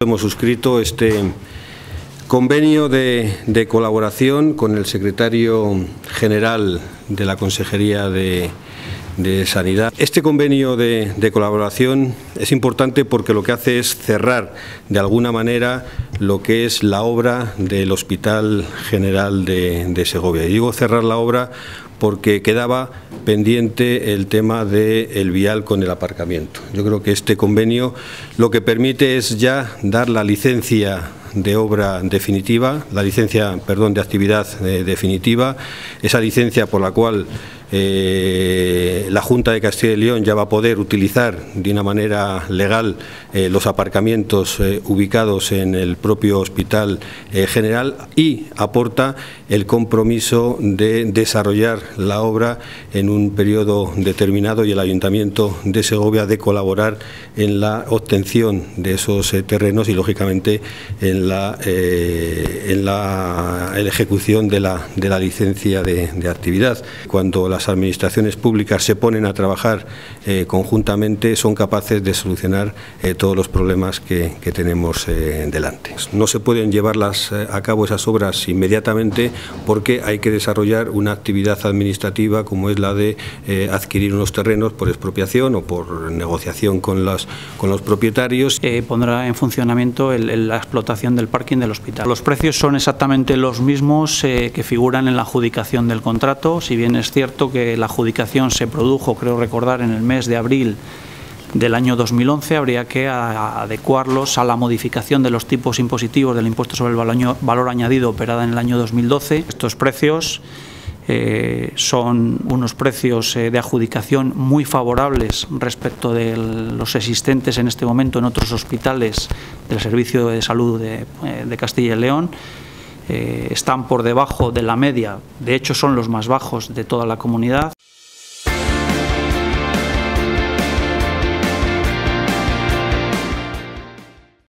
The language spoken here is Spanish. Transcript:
Hemos suscrito este convenio de, colaboración con el secretario general de la Consejería de, Sanidad. Este convenio de, colaboración es importante porque lo que hace es cerrar de alguna manera lo que es la obra del Hospital General de, Segovia. Y digo cerrar la obra porque quedaba pendiente el tema del vial con el aparcamiento. Yo creo que este convenio lo que permite es ya dar la licencia de obra definitiva, la licencia, perdón, de actividad eh, definitiva, esa licencia por la cual eh, la Junta de Castilla y León ya va a poder utilizar de una manera legal eh, los aparcamientos eh, ubicados en el propio Hospital General y aporta el compromiso de desarrollar la obra en un periodo determinado y el Ayuntamiento de Segovia de colaborar en la obtención de esos terrenos y lógicamente en la, en la, ejecución de la, de la licencia de, actividad. Cuando las administraciones públicas se ponen a trabajar eh, conjuntamente, son capaces de solucionar eh, todos los problemas que, tenemos eh, delante. No se pueden llevarlas a cabo esas obras inmediatamente porque hay que desarrollar una actividad administrativa como es la de adquirir unos terrenos por expropiación o por negociación con, las, con los propietarios. pondrá en funcionamiento la explotación del parking del hospital. Los precios son exactamente los mismos que figuran en la adjudicación del contrato, si bien es cierto que la adjudicación se produjo, creo recordar, en el mes de abril del año 2011, habría que adecuarlos a la modificación de los tipos impositivos del impuesto sobre el valor añadido operada en el año 2012. Estos precios eh, son unos precios eh, de adjudicación muy favorables respecto de los existentes en este momento en otros hospitales del Servicio de Salud de eh, Castilla y León. Eh, están por debajo de la media, de hecho son los más bajos de toda la comunidad.